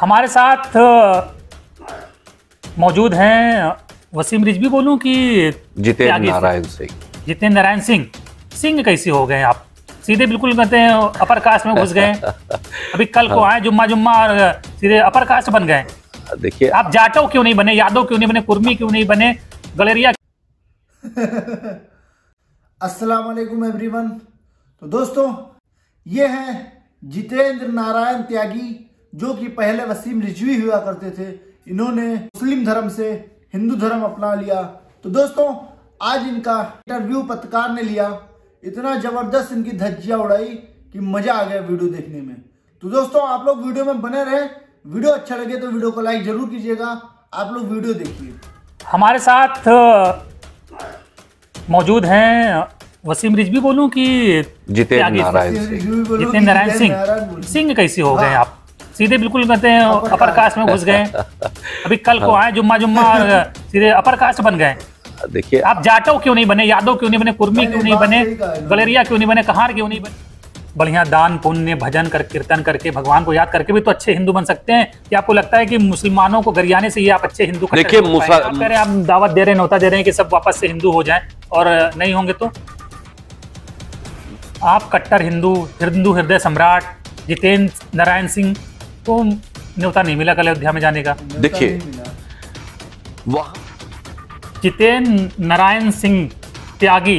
हमारे साथ मौजूद हैं वसीम रिजवी बोलूँ कि जितेंद्र नारायण सिंह। जितेंद्र नारायण सिंह। सिंह कैसे हो गए आप? सीधे बिल्कुल कहते हैं अपर कास्ट में घुस गए। अभी कल को आए जुम्मा जुम्मा और सीधे अपर कास्ट बन गए। देखिए। आप जाटव क्यों नहीं बने? यादव क्यों नहीं बने? कुर्मी क्यों नहीं बने? गलेरिया अस्सलाम वालेकुम एवरीवन। तो दोस्तों ये हैं जितेंद्र नारायण त्यागी। जो कि पहले वसीम रिजवी हुआ करते थे इन्होंने मुस्लिम धर्म से हिंदू धर्म अपना लिया। तो दोस्तों आज इनका इंटरव्यू पत्रकार ने लिया। इतना ज़बरदस्त इनकी धज्जियाँ उड़ाई कि मज़ा आ गया वीडियो देखने में। तो दोस्तों आप लोग वीडियो में बने रहे। वीडियो अच्छा लगे तो वीडियो को लाइक ज़रूर कीजिएगा। आप लोग वीडियो देखिए। हमारे साथ मौजूद हैं। वसीम रिजवी बोलूँ कि जितेंद्र नारायण सिंह। जितेंद्र नारायण नारायण सिंह सिंह कैसे हो गए हाँ। आप? सीधे बिल्कुल कहते हैं अपर कास्ट में घुस गए। अभी कल को आए जुम्मा जुम्मा और सीधे अपर कास्ट बन गए। देखिए। आप जाटव क्यों नहीं बने यादव क्यों नहीं बने कुर्मी क्यों नहीं बने। गलेरिया क्यों नहीं बने कहार क्यों नहीं बने? बढ़िया दान पुण्य भजन कर कीर्तन करके भगवान को याद करके भी तो अच्छे हिंदू बन सकते हैं। क्या आपको लगता है कि मुसलमानों को गरियाने से ये आप अच्छे हिंदू देखिए, हो आप हैं आप दावत दे रहे हैं नौता दे रहे हैं कि सब वापस से हिंदू हो जाएँ और नहीं होंगे तो? आप कट्टर हिंदू हिंदू हृदय सम्राट जितेंद्र नारायण सिंह को न्योता नहीं मिला कल अयोध्या में जाने का। देखिए। वहाँ जितेंद्र नारायण सिंह त्यागी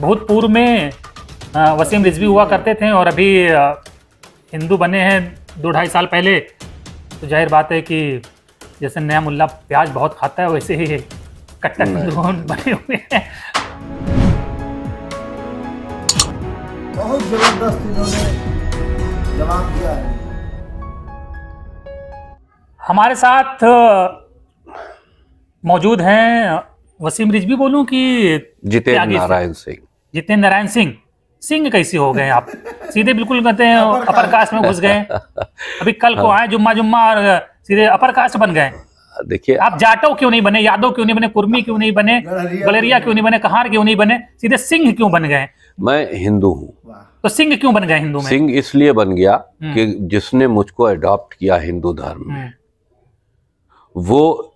भूतपूर्व में वसीम रिजवी हुआ करते थे और अभी हिंदू बने हैं दो ढाई साल पहले। तो ज़ाहिर बात है कि जैसे नया मुल्ला प्याज बहुत खाता है वैसे ही कट्टर हिंदू बने हुए हैं। बहुत ज़बरदस्त इन्होंने जवाब दिया है। हमारे साथ मौजूद हैं वसीम रिजवी बोलूँ कि जितेंद्र नारायण सिंह। जितेंद्र नारायण सिंह। सिंह कैसे हो गए आप? सीधे बिल्कुल कहते हैं अपर कास्ट में घुस गए। अभी कल को आए जुम्मा जुम्मा और सीधे अपर कास्ट बन गए। देखिए। आप जाटव क्यों नहीं बने यादव क्यों नहीं बने कुर्मी क्यों नहीं बने गलेरिया गलेरिया क्यों नहीं बने कहार क्यों नहीं बने सीधे सिंह क्यों बन गए? मैं हिंदू हूँ। तो सिंह क्यों बन गए हिंदू में? सिंह इसलिए बन गया हम्म। कि जिसने मुझको अडॉप्ट किया हिंदू धर्म में। हम्म। वो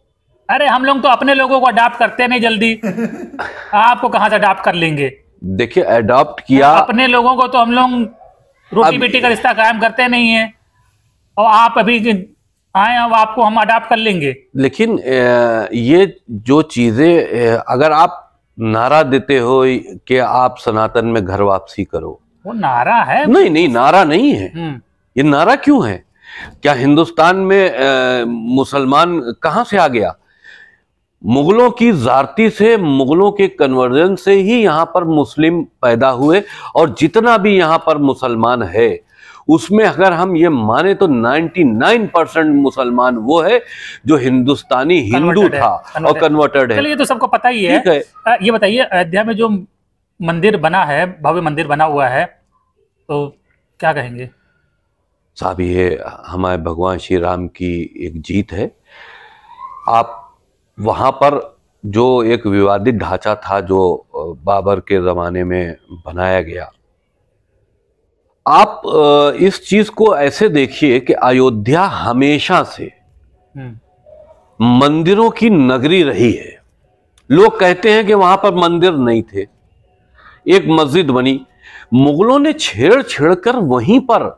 अरे हम लोग तो अपने लोगों को अडाप्ट करते नहीं जल्दी। आपको कहाँ से अडाप्ट कर लेंगे? देखिए अडॉप्ट किया अपने लोगों को तो हम लोग रोटी बेटी का रिश्ता कायम करते नहीं है। और आप अभी आए अब आपको हम अडाप्ट कर लेंगे। लेकिन ये जो चीज़ें अगर आप नारा देते हो कि आप सनातन में घर वापसी करो। वो नारा है? नहीं नहीं नारा नहीं है। हम्म, ये नारा क्यों है? क्या हिंदुस्तान में मुसलमान कहाँ से आ गया? मुगलों की जारती से मुगलों के कन्वर्जन से ही यहाँ पर मुस्लिम पैदा हुए और जितना भी यहाँ पर मुसलमान है उसमें अगर हम ये माने तो 99 परसेंट मुसलमान वो है जो हिंदुस्तानी हिंदू था और कन्वर्टेड है। ये तो सबको पता ही है। है। ये बताइए अयोध्या में जो मंदिर बना है भव्य मंदिर बना हुआ है तो क्या कहेंगे? साहब ये हमारे भगवान श्री राम की एक जीत है। आप वहाँ पर जो एक विवादित ढांचा था जो बाबर के ज़माने में बनाया गया आप इस चीज़ को ऐसे देखिए कि अयोध्या हमेशा से हम्म, मंदिरों की नगरी रही है। लोग कहते हैं कि वहाँ पर मंदिर नहीं थे। एक मस्जिद बनी। मुगलों ने छेड़ छेड़ कर वहीं पर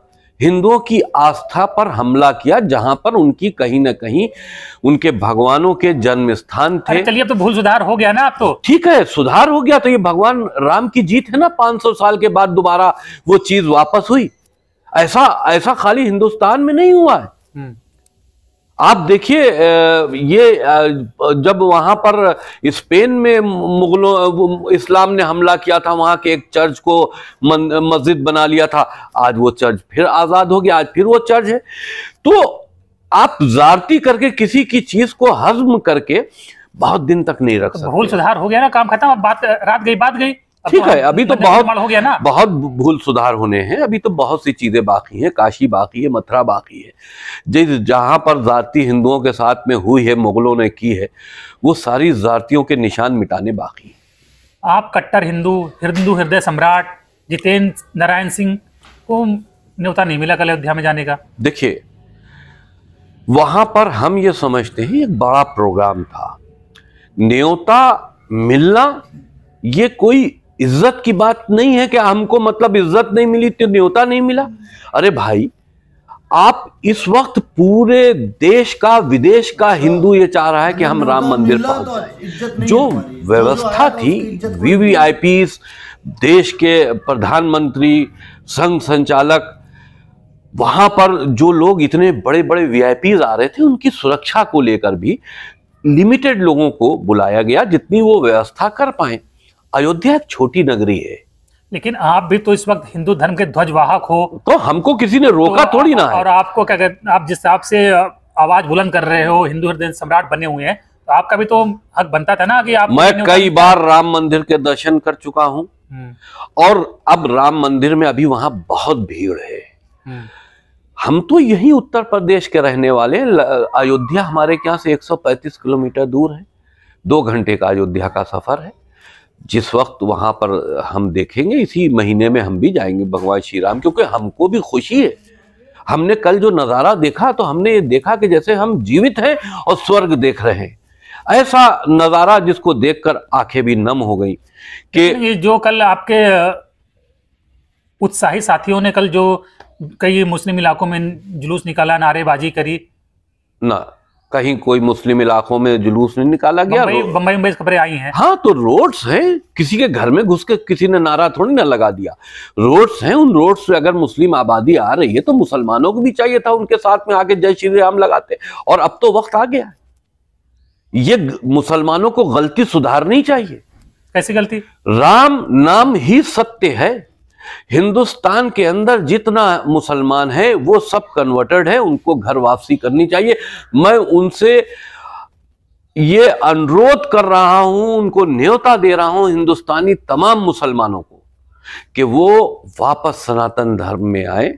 हिंदुओं की आस्था पर हमला किया जहाँ पर उनकी कहीं ना कहीं उनके भगवानों के जन्म स्थान थे चलिए तो भूल सुधार हो गया ना आप तो। ठीक है सुधार हो गया तो ये भगवान राम की जीत है ना 500 साल के बाद दोबारा वो चीज़ वापस हुई। ऐसा ऐसा खाली हिंदुस्तान में नहीं हुआ है। हम्म, आप देखिए ये जब वहाँ पर स्पेन में मुगलों इस्लाम ने हमला किया था वहाँ के एक चर्च को मस्जिद बना लिया था आज वो चर्च फिर आज़ाद हो गया आज फिर वो चर्च है। तो आप जारती करके किसी की चीज़ को हजम करके बहुत दिन तक नहीं रख तो सकते। सुधार हो गया ना काम खत्म अब बात रात गई बात गई। ठीक है अभी तो बहुत कमाल हो गया ना। बहुत भूल सुधार होने हैं अभी तो बहुत सी चीज़ें बाकी हैं काशी बाकी है मथुरा बाकी है। जिस जहाँ पर जाति हिंदुओं के साथ में हुई है मुगलों ने की है वो सारी जातियों के निशान मिटाने बाकी हैं। आप कट्टर हिंदू हिंदू हृदय सम्राट जितेंद्र नारायण सिंह को न्योता नहीं मिला कल अयोध्या में जाने का? देखिए वहाँ पर हम ये समझते हैं एक बड़ा प्रोग्राम था। न्योता मिलना ये कोई इज़्ज़त की बात नहीं है कि हमको मतलब इज़्ज़त नहीं मिली तो न्योता नहीं मिला। अरे भाई आप इस वक्त पूरे देश का विदेश का हिंदू ये चाह रहा है कि हम राम मंदिर पहुँच। तो जो। जो व्यवस्था थी वीवीआईपी देश के प्रधानमंत्री संघ संचालक वहाँ पर जो लोग इतने बड़े बड़े वीआईपीज आ रहे थे उनकी सुरक्षा को लेकर भी लिमिटेड लोगों को बुलाया गया जितनी वो व्यवस्था कर पाए। अयोध्या एक छोटी नगरी है। लेकिन आप भी तो इस वक्त हिंदू धर्म के ध्वजवाहक हो। तो हमको किसी ने रोका तो थोड़ी ना है। और आपको क्या कहते आप जिस हिसाब से आवाज़ बुलंद कर रहे हो हिंदू हृदय सम्राट बने हुए हैं तो आपका भी तो हक बनता था ना कि आप मैं कई बार राम मंदिर के दर्शन कर चुका हूँ। हम्म, और अब राम मंदिर में अभी वहाँ बहुत भीड़ है। हम्म, हम तो यही उत्तर प्रदेश के रहने वाले अयोध्या हमारे यहाँ से 135 किलोमीटर दूर है। दो घंटे का अयोध्या का सफ़र है। जिस वक्त वहाँ पर हम देखेंगे इसी महीने में हम भी जाएँगे भगवान श्री राम क्योंकि हमको भी खुशी है। हमने कल जो नज़ारा देखा तो हमने ये देखा कि जैसे हम जीवित हैं और स्वर्ग देख रहे हैं। ऐसा नज़ारा जिसको देखकर आँखें भी नम हो गई कि ये जो कल आपके उत्साही साथियों ने कल जो कई मुस्लिम इलाकों में जुलूस निकाला नारेबाजी करी ना। कहीं कोई मुस्लिम इलाकों में जुलूस नहीं निकाला गया? बम्बई में खबरें आई हैं। हाँ तो रोड्स हैं। किसी के घर में घुस के किसी ने नारा थोड़ी ना लगा दिया। रोड्स हैं उन रोड्स से अगर मुस्लिम आबादी आ रही है तो मुसलमानों को भी चाहिए था उनके साथ में आके जय श्री राम लगाते। और अब तो वक्त आ गया है। ये मुसलमानों को गलती सुधारनी चाहिए। कैसी गलती? राम नाम ही सत्य है। हिंदुस्तान के अंदर जितना मुसलमान है, वो सब कन्वर्टेड है, उनको घर वापसी करनी चाहिए। मैं उनसे ये अनुरोध कर रहा हूँ, उनको न्योता दे रहा हूँ हिंदुस्तानी तमाम मुसलमानों को कि वो वापस सनातन धर्म में आए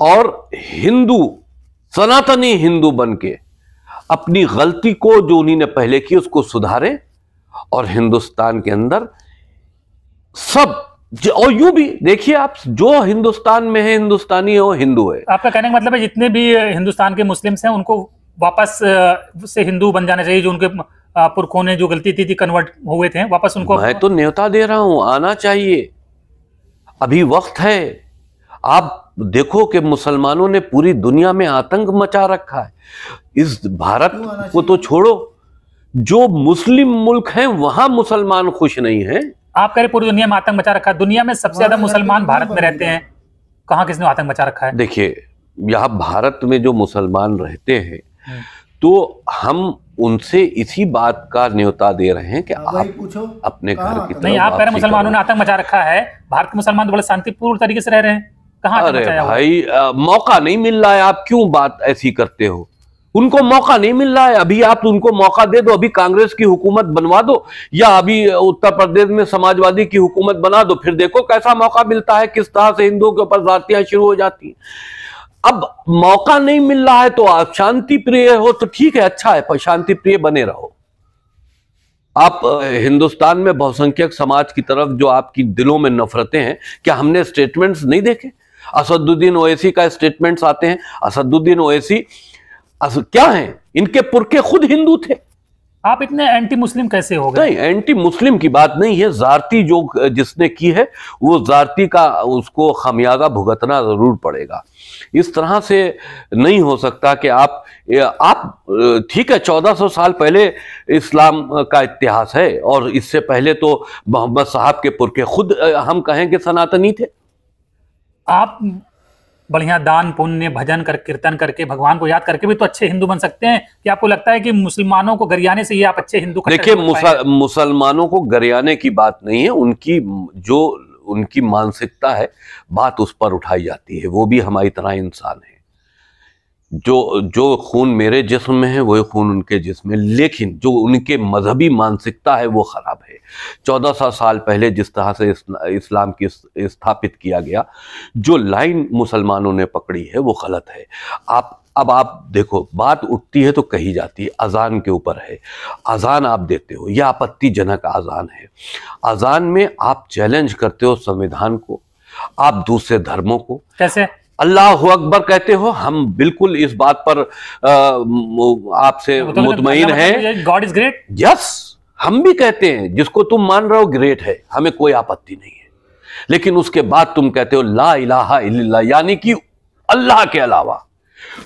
और हिंदू, सनातनी हिंदू बन के अपनी गलती को जो उन्हीं पहले की, उसको सुधारे और हिंदुस्तान के अंदर सब और यूँ भी देखिए आप जो हिंदुस्तान में है हिंदुस्तानी है वो हिंदू है। आपका कहने का मतलब है जितने भी हिंदुस्तान के मुस्लिम्स हैं उनको वापस से हिंदू बन जाना चाहिए जो उनके पुरखों ने जो गलती की थी कन्वर्ट हुए थे वापस उनको मैं तो न्योता दे रहा हूँ आना चाहिए। अभी वक्त है। आप देखो कि मुसलमानों ने पूरी दुनिया में आतंक मचा रखा है। इस भारत को तो छोड़ो। जो मुस्लिम मुल्क हैं वहाँ मुसलमान खुश नहीं हैं। आप कह रहे पूरी दुनिया में आतंक मचा रखा है? दुनिया में सबसे ज़्यादा मुसलमान भारत में रहते हैं। कहाँ किसने आतंक मचा रखा है? देखिए यहाँ भारत में जो मुसलमान रहते हैं हम्म। तो हम उनसे इसी बात का न्योता दे रहे हैं कि हाँ, आप पूछो। अपने घर की तरफ़ नहीं आप कह रहे मुसलमानों ने आतंक मचा रखा है। भारत के मुसलमान तो बड़े शांतिपूर्ण तरीके से रह रहे हैं। कहाँ अरे? भाई अ, मौका नहीं मिल रहा है। आप क्यों बात ऐसी करते हो? उनको मौका नहीं मिल रहा है। अभी आप उनको मौका दे दो अभी कांग्रेस की हुकूमत बनवा दो या अभी उत्तर प्रदेश में समाजवादी की हुकूमत बना दो फिर देखो कैसा मौका मिलता है किस तरह से हिंदुओं के ऊपर जातियाँ शुरू हो जाती हैं। अब मौका नहीं मिल रहा है तो आप शांति प्रिय हो तो ठीक है अच्छा है पर शांति प्रिय बने रहो। आप हिंदुस्तान में बहुसंख्यक समाज की तरफ़ जो आपकी दिलों में नफरतें हैं क्या हमने स्टेटमेंट्स नहीं देखे? असदुद्दीन ओवैसी का स्टेटमेंट्स आते हैं। असदुद्दीन अस, क्या हैं? इनके पुरखे खुद हिंदू थे। आप इतने एंटी मुस्लिम कैसे हो गए? नहीं एंटी मुस्लिम की बात नहीं है। जारती जो जिसने की है वो जारती का उसको खमियाजा भुगतना ज़रूर पड़ेगा। इस तरह से नहीं हो सकता कि आप आप ठीक है 1400 साल पहले इस्लाम का इतिहास है और इससे पहले तो मोहम्मद साहब के पुरखे खुद हम कहें कि सनातनी थे। आप बढ़िया दान पुण्य भजन कर कीर्तन करके भगवान को याद करके भी तो अच्छे हिंदू बन सकते हैं। कि आपको लगता है कि मुसलमानों को गरियाने से ये आप अच्छे हिंदू देखिए मुसलमानों को गरियाने की बात नहीं है उनकी जो उनकी मानसिकता है बात उस पर उठाई जाती है वो भी हमारी तरह इंसान है। जो जो खून मेरे जिस्म में है, वही खून उनके जिस्म में लेकिन जो उनके मजहबी मानसिकता है, वो खराब है। चौदह सौ साल पहले जिस तरह से इस्लाम की स्थापित किया गया, जो लाइन मुसलमानों ने पकड़ी है, वो गलत है। आप, अब आप देखो, बात उठती है तो कही जाती है, अजान के ऊपर है। अजान आप देते हो यह आपत्तिजनक अजान है। अजान में आप चैलेंज करते हो संविधान को, आप दूसरे धर्मों को। कैसे? अल्लाह अकबर कहते हो हम बिल्कुल इस बात पर आपसे तो मतलब हैं। गॉड इज़ ग्रेट यस हम भी कहते हैं जिसको तुम मान रहे हो ग्रेट है हमें कोई आपत्ति नहीं है। लेकिन उसके बाद तुम कहते हो ला इलाहा इल्लल्लाह यानी कि अल्लाह के अलावा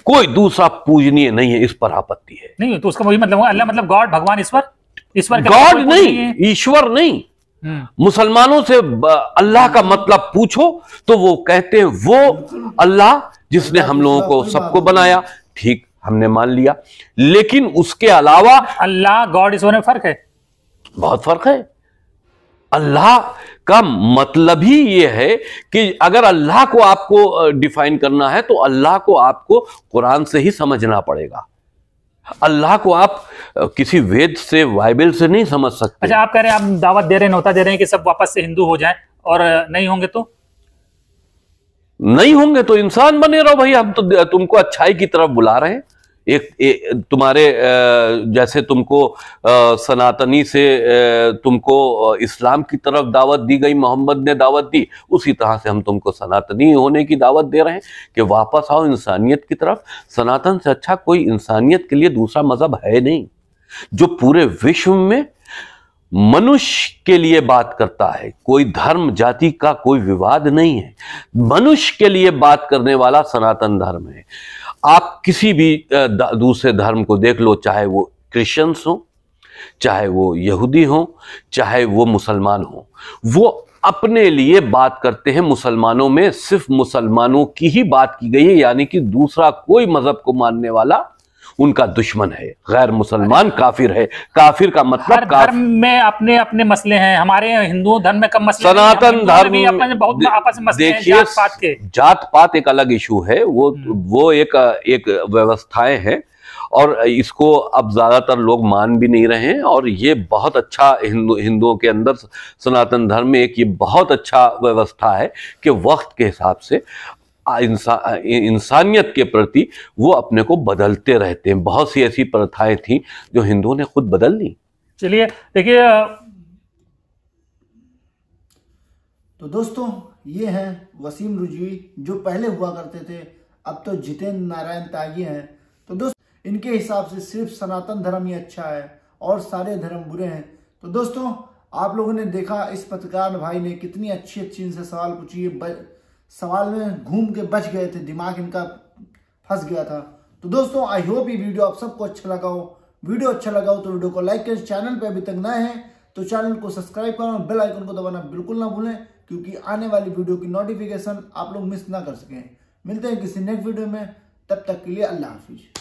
कोई दूसरा पूजनीय नहीं है इस पर आपत्ति है। नहीं तो उसका वही मतलब अल्लाह मतलब गॉड भगवान ईश्वर? ईश्वर गॉड। नहीं ईश्वर नहीं। मुसलमानों से अल्लाह का मतलब पूछो तो वो कहते हैं वो अल्लाह जिसने हम लोगों को सबको बनाया ठीक हमने मान लिया। लेकिन उसके अलावा अल्लाह गॉड में फ़र्क है? बहुत फ़र्क है। अल्लाह का मतलब ही ये है कि अगर अल्लाह को आपको डिफाइन करना है तो अल्लाह को आपको कुरान से ही समझना पड़ेगा। अल्लाह को आप किसी वेद से बाइबल से नहीं समझ सकते। अच्छा आप कह रहे हैं आप दावत दे रहे हैं नौता दे रहे हैं कि सब वापस से हिंदू हो जाएँ और नहीं होंगे तो? नहीं होंगे तो इंसान बने रहो भाई हम तो तुमको अच्छाई की तरफ़ बुला रहे हैं। एक, एक तुम्हारे जैसे तुमको सनातनी से तुमको इस्लाम की तरफ़ दावत दी गई मोहम्मद ने दावत दी उसी तरह से हम तुमको सनातनी होने की दावत दे रहे हैं कि वापस आओ इंसानियत की तरफ़। सनातन से अच्छा कोई इंसानियत के लिए दूसरा मज़हब है नहीं जो पूरे विश्व में मनुष्य के लिए बात करता है। कोई धर्म जाति का कोई विवाद नहीं है। मनुष्य के लिए बात करने वाला सनातन धर्म है। आप किसी भी दूसरे धर्म को देख लो, चाहे वो क्रिश्चियंस हो, चाहे वो यहूदी हो, चाहे वो मुसलमान हो, वो अपने लिए बात करते हैं मुसलमानों में, सिर्फ़ मुसलमानों की ही बात की गई है, यानी कि दूसरा कोई मज़हब को मानने वाला उनका दुश्मन है। गैर मुसलमान काफिर है। काफिर का मतलब धर्म काफिर में अपने अपने मसले हैं। हमारे हिंदू धर्म में कम मसले सनातन हिंदुओं में धर्म अपने बहुत आपस में मसले हैं देखिए जात पात के। जात पात एक अलग इशू है। वो वो एक एक व्यवस्थाएँ हैं और इसको अब ज़्यादातर लोग मान भी नहीं रहे हैं और ये बहुत अच्छा हिंदू हिंदुओं के अंदर सनातन धर्म में एक ये बहुत अच्छा व्यवस्था है कि वक्त के हिसाब से इंसा, इंसानियत के प्रति वो अपने को बदलते रहते हैं। बहुत सी ऐसी प्रथाएँ थी जो हिंदुओं ने खुद बदल ली। चलिए देखिए तो दोस्तों ये हैं वसीम रुजवी जो पहले हुआ करते थे अब तो जितेंद्र नारायण त्यागी हैं। तो दोस्त इनके हिसाब से सिर्फ़ सनातन धर्म ही अच्छा है और सारे धर्म बुरे हैं। तो दोस्तों आप लोगों ने देखा इस पत्रकार भाई ने कितनी अच्छी अच्छी इनसे सवाल पूछी है सवाल में घूम के बच गए थे, दिमाग इनका फंस गया था। तो दोस्तों आई होप ये वीडियो आप सबको अच्छा लगा हो। वीडियो अच्छा लगा हो तो वीडियो को लाइक करें। चैनल पे अभी तक नए हैं तो चैनल को सब्सक्राइब करें और बेल आइकन को दबाना बिल्कुल ना भूलें, क्योंकि आने वाली वीडियो की नोटिफिकेशन आप लोग मिस ना कर सकें। मिलते हैं किसी नेक्स्ट वीडियो में। तब तक के लिए अल्लाह हाफिज।